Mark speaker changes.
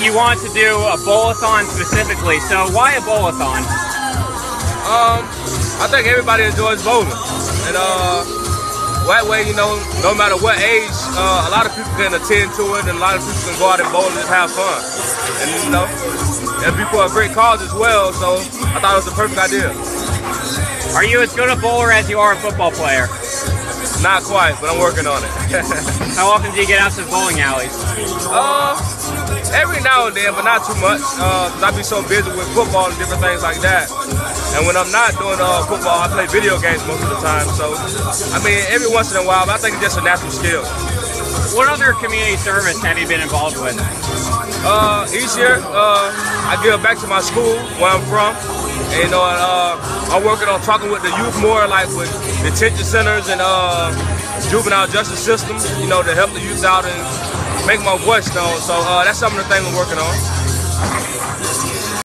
Speaker 1: you want to do a bowl-a-thon specifically. So why a bowl-a-thon?
Speaker 2: Um, I think everybody enjoys bowling, and uh, that way, you know, no matter what age, uh, a lot of people can attend to it, and a lot of people can go out and bowl and just have fun. And you know, it'd be for a great cause as well. So I thought it was the perfect idea.
Speaker 1: Are you as good a bowler as you are a football player?
Speaker 2: Not quite, but I'm working on it.
Speaker 1: How often do you get out to the bowling alleys?
Speaker 2: Uh, every now and then, but not too much. Uh, I be so busy with football and different things like that. And when I'm not doing uh, football, I play video games most of the time. So, I mean, every once in a while, but I think it's just a natural skill.
Speaker 1: What other community service have you been involved with?
Speaker 2: Uh, each year, uh, I give back to my school where I'm from. And, you know, uh, I'm working on talking with the youth more, like with detention centers and uh, juvenile justice systems, you know, to help the youth out and make my voice known. So uh, that's something the thing I'm working on.